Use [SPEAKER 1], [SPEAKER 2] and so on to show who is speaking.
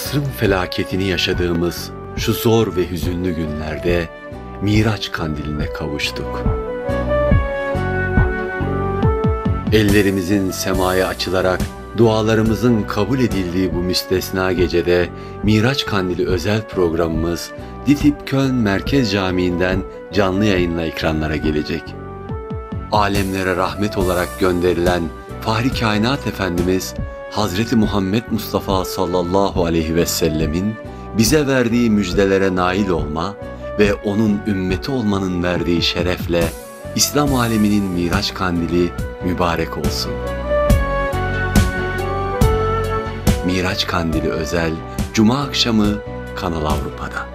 [SPEAKER 1] asrın felaketini yaşadığımız şu zor ve hüzünlü günlerde Miraç kandiline kavuştuk. Ellerimizin semaya açılarak dualarımızın kabul edildiği bu müstesna gecede Miraç Kandili özel programımız Ditip Köln Merkez Camii'nden canlı yayınla ekranlara gelecek. Alemlere rahmet olarak gönderilen Fahri Kainat Efendimiz Hazreti Muhammed Mustafa sallallahu aleyhi ve sellemin bize verdiği müjdelere nail olma ve onun ümmeti olmanın verdiği şerefle İslam aleminin Miraç kandili mübarek olsun. Miraç kandili özel Cuma akşamı Kanal Avrupa'da.